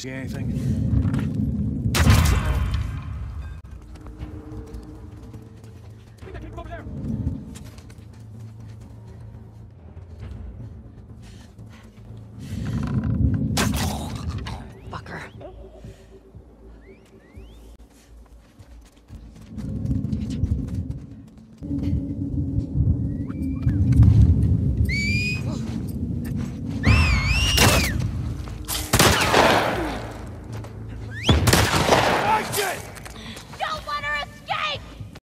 You see anything? Take it!